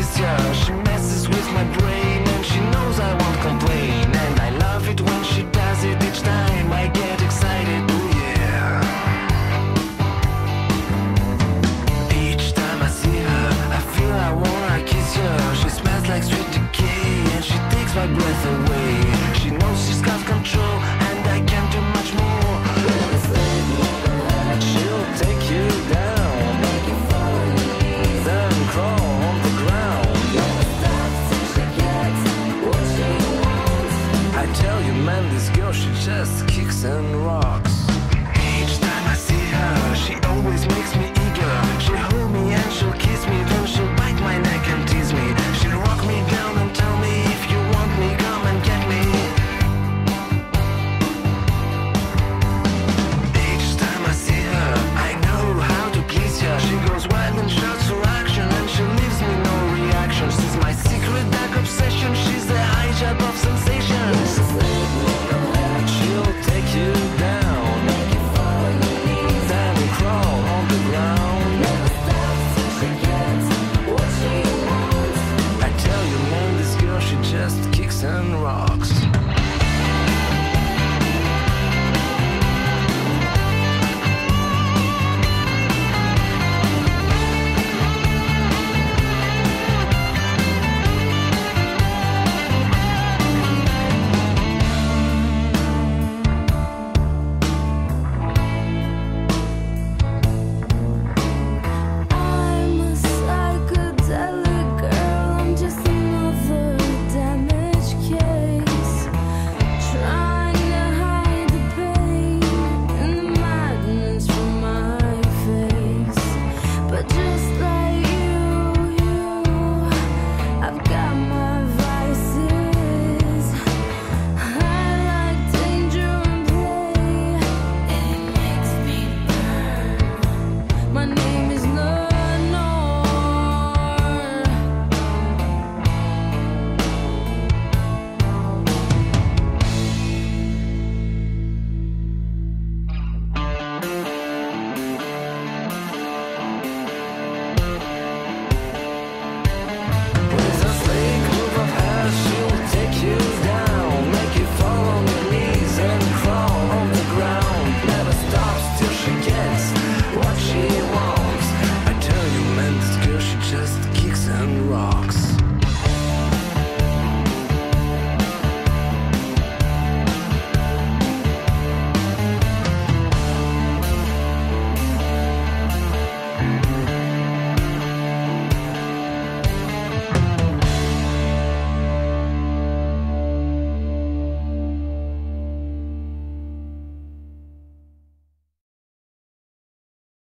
She messes with my brain and she knows I won't complain. And I love it when she does it each time I get excited. Oh yeah. Each time I see her, I feel I wanna kiss her. She smells like sweet decay and she takes my breath away. I tell you man, this girl she just kicks and rocks. Each time I see her, she always makes